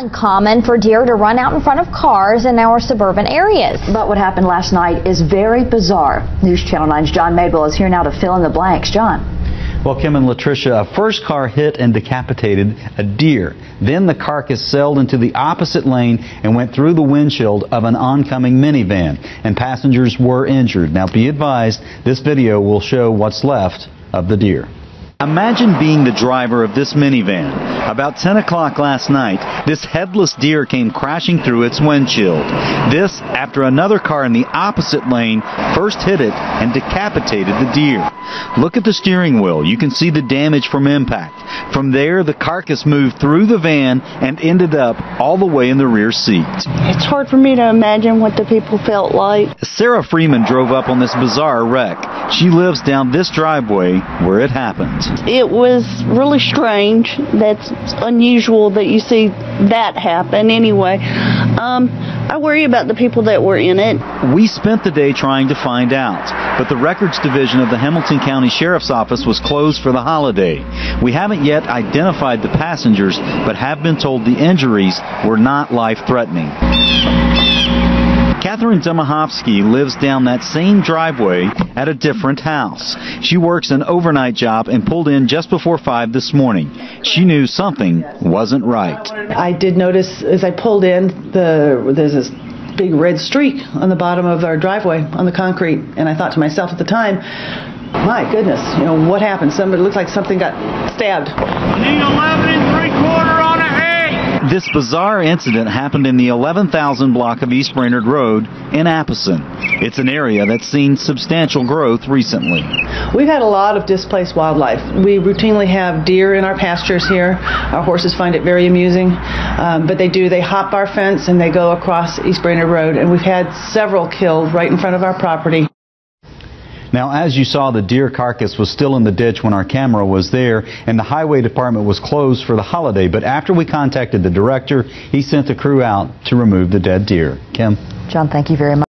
Uncommon for deer to run out in front of cars in our suburban areas. But what happened last night is very bizarre. News Channel 9's John Madewell is here now to fill in the blanks. John. Well, Kim and Latricia, a first car hit and decapitated a deer. Then the carcass sailed into the opposite lane and went through the windshield of an oncoming minivan, and passengers were injured. Now, be advised, this video will show what's left of the deer. Imagine being the driver of this minivan. About 10 o'clock last night, this headless deer came crashing through its windshield. This after another car in the opposite lane first hit it and decapitated the deer. Look at the steering wheel. You can see the damage from impact. From there, the carcass moved through the van and ended up all the way in the rear seat. It's hard for me to imagine what the people felt like. Sarah Freeman drove up on this bizarre wreck. She lives down this driveway where it happened. It was really strange. That's unusual that you see that happen anyway. Um, I worry about the people that were in it. We spent the day trying to find out, but the records division of the Hamilton County Sheriff's Office was closed for the holiday. We haven't yet identified the passengers, but have been told the injuries were not life threatening. Catherine Dmochowski lives down that same driveway at a different house. She works an overnight job and pulled in just before 5 this morning. She knew something wasn't right. I did notice as I pulled in, the there's this big red streak on the bottom of our driveway on the concrete, and I thought to myself at the time, my goodness, you know, what happened? Somebody looked like something got stabbed. Need 11 and three quarter on a hay. This bizarre incident happened in the 11,000 block of East Brainerd Road in Apison. It's an area that's seen substantial growth recently. We've had a lot of displaced wildlife. We routinely have deer in our pastures here. Our horses find it very amusing, um, but they do. They hop our fence and they go across East Brainerd Road, and we've had several killed right in front of our property. Now, as you saw, the deer carcass was still in the ditch when our camera was there, and the highway department was closed for the holiday. But after we contacted the director, he sent the crew out to remove the dead deer. Kim? John, thank you very much.